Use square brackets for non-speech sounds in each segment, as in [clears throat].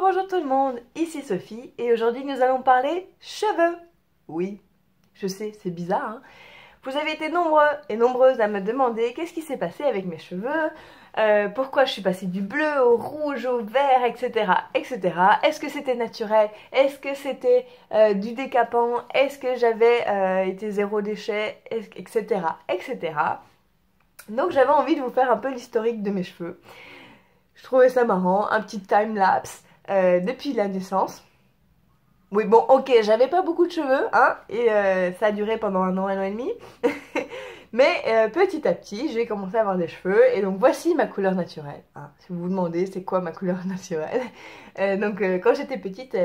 Bonjour, tout le monde, ici Sophie et aujourd'hui nous allons parler cheveux. Oui, je sais, c'est bizarre. Hein Vous avez été nombreux et nombreuses à me demander qu'est-ce qui s'est passé avec mes cheveux, euh, pourquoi je suis passée du bleu au rouge au vert, etc. etc. Est-ce que c'était naturel? Est-ce que c'était euh, du décapant? Est-ce que j'avais euh, été zéro déchet? Etc. etc. Donc j'avais envie de vous faire un peu l'historique de mes cheveux. Je trouvais ça marrant, un petit time-lapse depuis la naissance. Oui, bon, ok, j'avais pas beaucoup de cheveux, hein, et ça a duré pendant un an, un an et demi. [laughs] Mais euh, petit à petit, j'ai commencé à avoir des cheveux et donc voici ma couleur naturelle. Hein. Si vous vous demandez c'est quoi ma couleur [laughs] naturelle? Euh, donc euh, quand j'étais petite,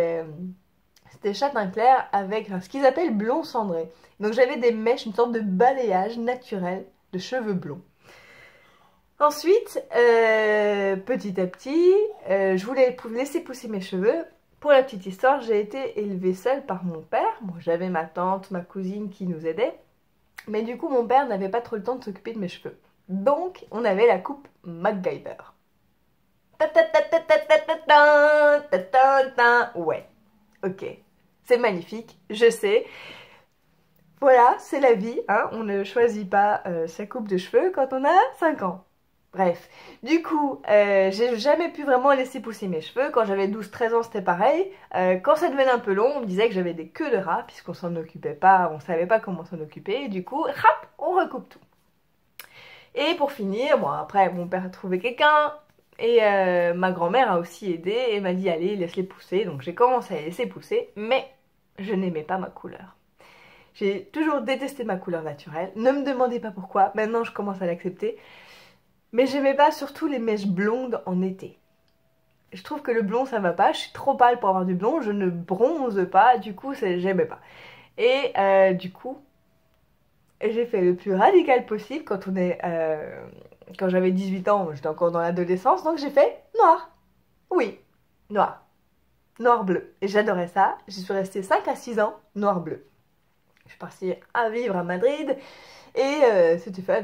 c'était châtain clair avec ce qu'ils appellent blond cendré. Donc j'avais des mèches, une sorte de balayage naturel de cheveux blonds. Ensuite, petit à petit, je voulais laisser pousser mes cheveux. Pour la petite histoire, j'ai été élevée seule par mon père. J'avais ma tante, ma cousine qui nous aidait. Mais du coup, mon père n'avait pas trop le temps de s'occuper de mes cheveux. Donc, on avait la coupe MacGyver. Ouais, ok. C'est magnifique, je sais. Voilà, c'est la vie, hein. on ne choisit pas euh, sa coupe de cheveux quand on a 5 ans. Bref, du coup, euh, j'ai jamais pu vraiment laisser pousser mes cheveux. Quand j'avais 12-13 ans, c'était pareil. Euh, quand ça devenait un peu long, on me disait que j'avais des queues de rat, puisqu'on s'en occupait pas, on savait pas comment s'en occuper. Et du coup, rap, on recoupe tout. Et pour finir, bon après, mon père a trouvé quelqu'un, et euh, ma grand-mère a aussi aidé, et m'a dit, allez, laisse-les pousser. Donc j'ai commencé à les laisser pousser, mais je n'aimais pas ma couleur. J'ai toujours détesté ma couleur naturelle. Ne me demandez pas pourquoi, maintenant je commence à l'accepter. Mais j'aimais pas surtout les mèches blondes en été. Je trouve que le blond ça va pas, je suis trop pâle pour avoir du blond, je ne bronze pas, du coup j'aimais pas. Et euh, du coup, j'ai fait le plus radical possible quand on est... Euh, quand j'avais 18 ans, j'étais encore dans l'adolescence, donc j'ai fait noir. Oui, noir. Noir-bleu. Et j'adorais ça. J'y suis restée 5 à 6 ans, noir-bleu. Je suis partie à vivre à Madrid et euh, c'était fun.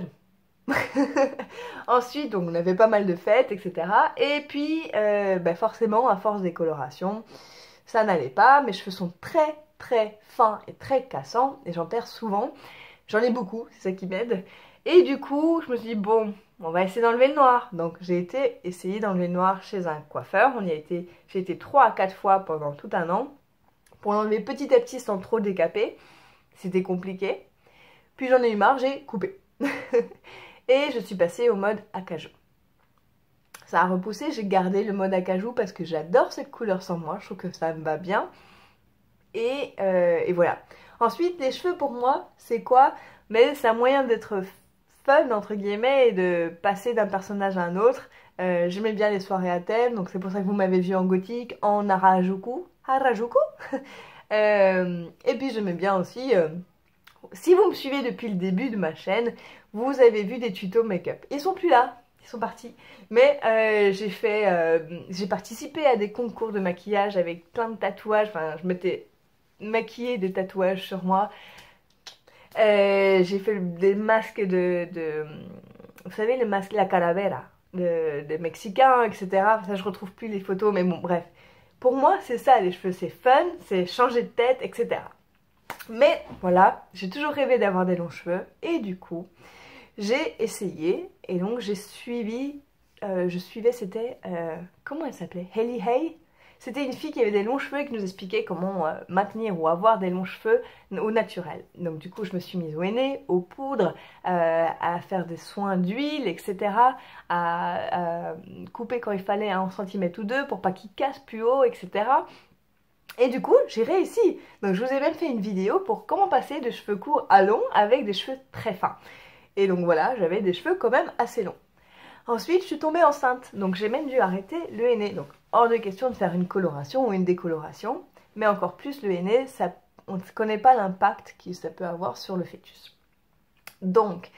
[laughs] Ensuite, donc, on avait pas mal de fêtes, etc. Et puis, euh, ben, forcément, à force des colorations, ça n'allait pas. Mes cheveux sont très, très fins et très cassants. Et j'en perds souvent. J'en ai beaucoup, c'est ça qui m'aide. Et du coup, je me suis dit, bon, on va essayer d'enlever le noir. Donc, j'ai été essayer d'enlever le noir chez un coiffeur. On y a été, j'ai été 3 à 4 fois pendant tout un an. Pour l'enlever petit à petit sans trop décaper. C'était compliqué. Puis j'en ai eu marre, j'ai coupé. [laughs] Et je suis passée au mode acajou. Ça a repoussé, j'ai gardé le mode acajou parce que j'adore cette couleur sans moi, je trouve que ça me va bien. Et, euh, voilà. Ensuite, les cheveux pour moi, c'est quoi? Mais c'est un moyen d'être fun, entre guillemets, et de passer d'un personnage à un autre. Euh, j'aimais bien les soirées à thème, donc c'est pour ça que vous m'avez vu en gothique, en Harajuku. Harajuku? [laughs] Euh, Et puis j'aimais bien aussi si vous me suivez depuis le début de ma chaîne, vous avez vu des tutos make-up. Ils sont plus là, ils sont partis. Mais euh, j'ai fait, euh, j'ai participé à des concours de maquillage avec plein de tatouages. Enfin, je m'étais maquillée des tatouages sur moi. Euh, j'ai fait des masques de, vous savez, les masques la calavera des Mexicains, etc. Ça, je retrouve plus les photos, mais bon, bref. Pour moi, c'est ça, les cheveux, c'est fun, c'est changer de tête, etc. Mais voilà, j'ai toujours rêvé d'avoir des longs cheveux et du coup, j'ai essayé et donc j'ai suivi, euh, je suivais, c'était, euh, comment elle s'appelait? Haley Hay? C'était une fille qui avait des longs cheveux et qui nous expliquait comment euh, maintenir ou avoir des longs cheveux au naturel. Donc du coup, je me suis mise au henné, aux poudres, à faire des soins d'huile, etc. À, à, couper quand il fallait un centimètre ou deux pour pas qu'il casse plus haut, etc. Et du coup, j'ai réussi. Donc je vous ai même fait une vidéo pour comment passer de cheveux courts à longs avec des cheveux très fins. Et donc voilà, j'avais des cheveux quand même assez longs. Ensuite, je suis tombée enceinte, donc j'ai même dû arrêter le henné. Donc hors de question de faire une coloration ou une décoloration, mais encore plus le henné, ça, on ne connaît pas l'impact que ça peut avoir sur le fœtus. Donc,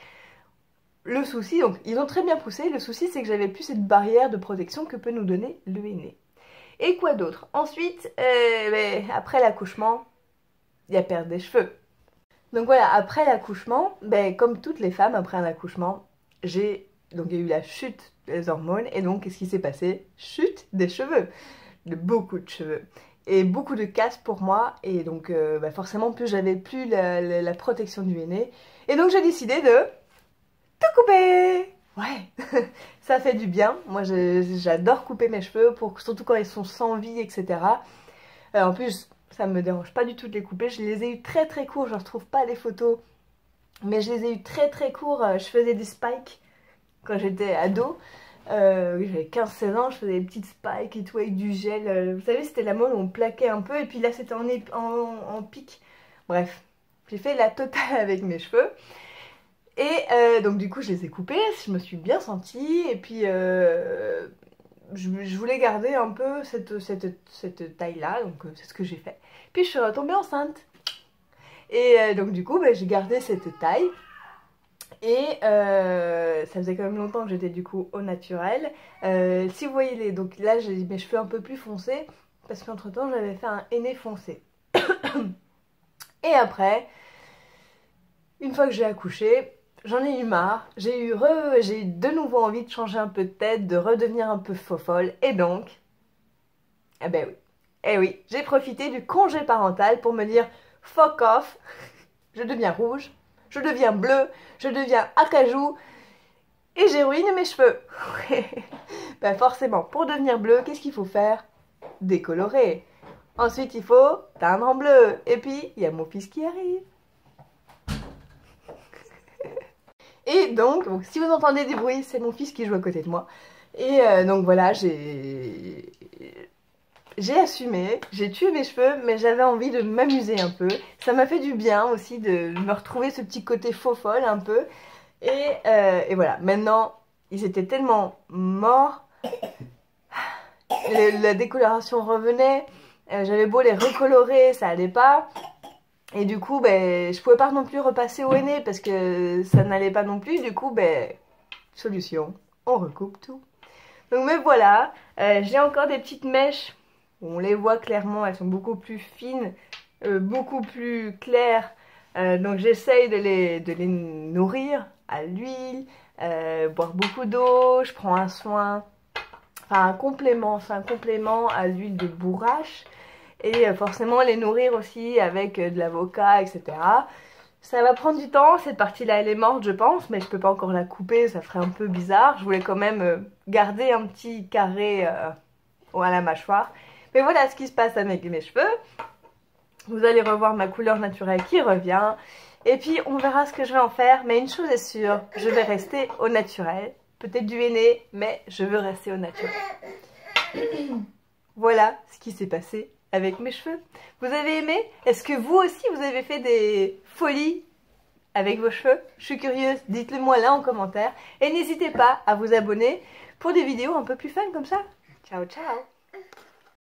le souci, donc ils ont très bien poussé, le souci c'est que j'avais plus cette barrière de protection que peut nous donner le henné. Et quoi d'autre? Ensuite, euh, ben, après l'accouchement, il y a perdre des cheveux. Donc voilà, après l'accouchement, ben, comme toutes les femmes après un accouchement, j'ai donc il y a eu la chute des hormones et donc qu'est-ce qui s'est passé? Chute des cheveux. de beaucoup de cheveux. Et beaucoup de casse pour moi et donc euh, bah, forcément plus j'avais plus la, protection du henné et donc j'ai décidé de tout couper. Ouais [laughs] ça fait du bien. Moi j'adore couper mes cheveux surtout quand ils sont sans vie etc euh, en plus ça me dérange pas du tout de les couper. Je les ai eu très très courts. Je ne retrouve pas les photos. Mais je les ai eu très très courts. Euh, je faisais des spikes quand j'étais ado. Euh, j'avais 15-16 ans, je faisais des petites spikes et tout avec du gel. Vous savez, c'était la mode où on plaquait un peu et puis là c'était en, en, pic. Bref, j'ai fait la totale [laughs] avec mes cheveux. Et euh, donc du coup je les ai coupés, je me suis bien sentie et puis je, voulais garder un peu cette, cette, taille là, donc c'est ce que j'ai fait. Puis je suis retombée enceinte. Et donc du coup bah, j'ai gardé cette taille. Et euh, ça faisait quand même longtemps que j'étais du coup au naturel. Euh, si vous voyez les... Donc là j'ai mes cheveux un peu plus foncés parce qu'entre temps j'avais fait un aîné foncé. [coughs] Et après, une fois que j'ai accouché, j'en ai eu marre. J'ai eu, j'ai eu de nouveau envie de changer un peu de tête, de redevenir un peu faux folle. Et donc, eh ben oui, eh oui, j'ai profité du congé parental pour me dire fuck off, je deviens rouge je deviens bleu, je deviens acajou et j'ai ruiné mes cheveux. [laughs] ben forcément, pour devenir bleu, qu'est-ce qu'il faut faire? Décolorer. Ensuite, il faut teindre en bleu. Et puis, il y a mon fils qui arrive. Et donc, si vous entendez des bruits, c'est mon fils qui joue à côté de moi. Et euh, donc voilà, j'ai j'ai assumé, j'ai tué mes cheveux, mais j'avais envie de m'amuser un peu. Ça m'a fait du bien aussi de me retrouver ce petit côté faux folle un peu. Et, euh, voilà, maintenant, ils étaient tellement morts. la décoloration revenait. Euh, j'avais beau les recolorer, ça allait pas. Et du coup, ben, je pouvais pas non plus repasser au aîné parce que ça n'allait pas non plus. Du coup, ben, solution, on recoupe tout. Donc me voilà, euh, j'ai encore des petites mèches on les voit clairement, elles sont beaucoup plus fines, euh, beaucoup plus claires. Euh, donc j'essaye de les, nourrir à l'huile, boire beaucoup d'eau, je prends un soin, enfin un complément, un complément à l'huile de bourrache. Et forcément les nourrir aussi avec de l'avocat, etc. Ça va prendre du temps, cette partie-là elle est morte je pense, mais je peux pas encore la couper, ça ferait un peu bizarre. Je voulais quand même garder un petit carré à la mâchoire. Mais voilà ce qui se passe avec mes cheveux. Vous allez revoir ma couleur naturelle qui revient. Et puis on verra ce que je vais en faire. Mais une chose est sûre, je vais rester au naturel. Peut-être du henné, mais je veux rester au naturel. [clears throat] voilà ce qui s'est passé avec mes cheveux. Vous avez aimé? Est-ce que vous aussi vous avez fait des folies avec vos cheveux? Je suis curieuse, dites-le moi là en commentaire. Et n'hésitez pas à vous abonner pour des vidéos un peu plus fun comme ça. Ciao ciao